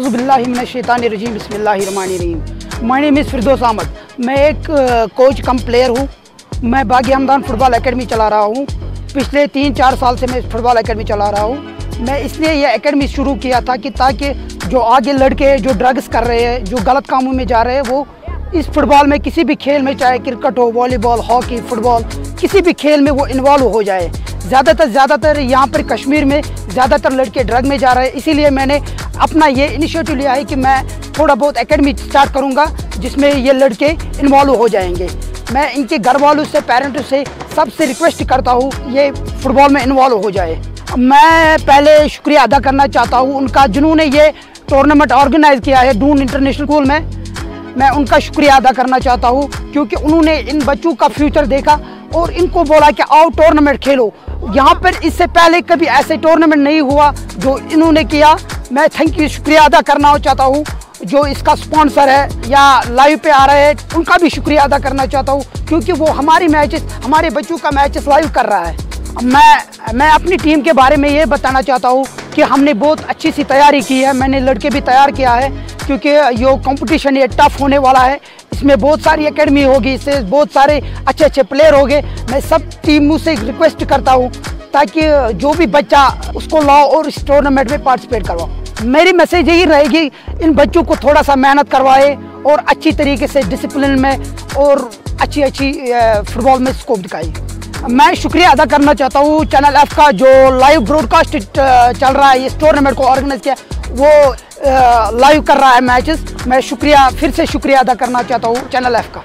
अज़बिल्लिमिनशैतानरजीम बसमीम my name is Firdous Ahmed मैं एक कोच कम प्लेयर हूँ। मैं बागी हमदान फुटबॉल एकेडमी चला रहा हूँ। पिछले तीन चार साल से मैं फुटबॉल एकेडमी चला रहा हूँ। मैं इसलिए यह एकेडमी शुरू किया था कि ताकि जो आगे लड़के जो ड्रग्स कर रहे हैं, जो गलत कामों में जा रहे हैं, वो इस फुटबॉल में किसी भी खेल में, चाहे क्रिकेट हो, वॉलीबॉल, हॉकी, फुटबॉल, किसी भी खेल में वो इन्वॉल्व हो जाए। ज़्यादातर ज़्यादातर यहाँ पर कश्मीर में, ज़्यादातर लड़के ड्रग में जा रहे हैं। इसीलिए मैंने अपना ये इनिशिएटिव लिया है कि मैं थोड़ा बहुत एकेडमी स्टार्ट करूँगा, जिसमें ये लड़के इन्वॉल्व हो जाएँगे। मैं इनके घर वालों से पेरेंट्स से सबसे रिक्वेस्ट करता हूँ, ये फुटबॉल में इन्वॉल्व हो जाए। मैं पहले शुक्रिया अदा करना चाहता हूँ। उनका, जिन्होंने ये टूर्नामेंट ऑर्गेनाइज़ किया है डून इंटरनेशनल स्कूल में मैं उनका शुक्रिया अदा करना चाहता हूँ, क्योंकि उन्होंने इन बच्चों का फ्यूचर देखा और इनको बोला कि आओ टूर्नामेंट खेलो। यहाँ पर इससे पहले कभी ऐसे टूर्नामेंट नहीं हुआ जो इन्होंने किया। मैं थैंक यू शुक्रिया अदा करना चाहता हूँ, जो इसका स्पॉन्सर है या लाइव पे आ रहे हैं, उनका भी शुक्रिया अदा करना चाहता हूँ, क्योंकि वो हमारी मैचेस हमारे बच्चों का मैचेस लाइव कर रहा है। मैं मैं अपनी टीम के बारे में ये बताना चाहता हूँ कि हमने बहुत अच्छी सी तैयारी की है, मैंने लड़के भी तैयार किया है, क्योंकि ये कंपटीशन ये टफ होने वाला है। इसमें बहुत सारी एकेडमी होगी, इससे बहुत सारे अच्छे अच्छे प्लेयर होंगे। मैं सब टीमों से रिक्वेस्ट करता हूँ, ताकि जो भी बच्चा उसको लाओ और इस टूर्नामेंट में पार्टिसिपेट करवाओ। मेरी मैसेज यही रहेगी, इन बच्चों को थोड़ा सा मेहनत करवाए और अच्छी तरीके से डिसिप्लिन में और अच्छी अच्छी फुटबॉल में स्कोप दिखाई मैं शुक्रिया अदा करना चाहता हूँ चैनल एफ़ का, जो लाइव ब्रॉडकास्ट चल रहा है। इस टूर्नामेंट को ऑर्गेनाइज किया। वो लाइव कर रहा है मैचेस मैं शुक्रिया, फिर से शुक्रिया अदा करना चाहता हूँ चैनल एफ़ का।